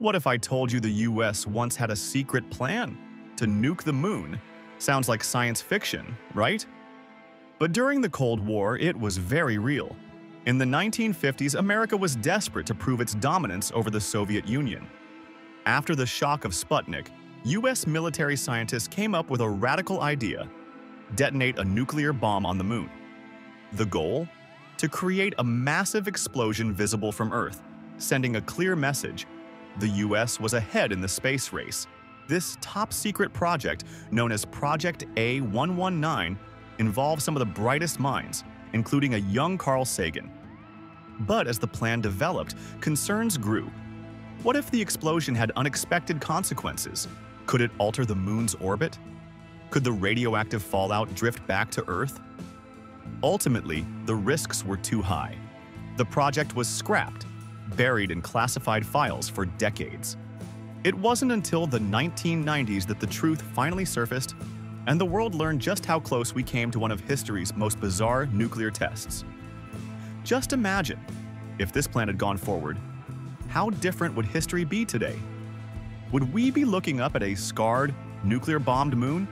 What if I told you the US once had a secret plan to nuke the moon? Sounds like science fiction, right? But during the Cold War, it was very real. In the 1950s, America was desperate to prove its dominance over the Soviet Union. After the shock of Sputnik, US military scientists came up with a radical idea detonate a nuclear bomb on the moon. The goal? To create a massive explosion visible from Earth, sending a clear message the US was ahead in the space race. This top secret project, known as Project A119, involved some of the brightest minds, including a young Carl Sagan. But as the plan developed, concerns grew. What if the explosion had unexpected consequences? Could it alter the moon's orbit? Could the radioactive fallout drift back to Earth? Ultimately, the risks were too high. The project was scrapped, buried in classified files for decades. It wasn't until the 1990s that the truth finally surfaced and the world learned just how close we came to one of history's most bizarre nuclear tests. Just imagine, if this plan had gone forward, how different would history be today? Would we be looking up at a scarred, nuclear bombed moon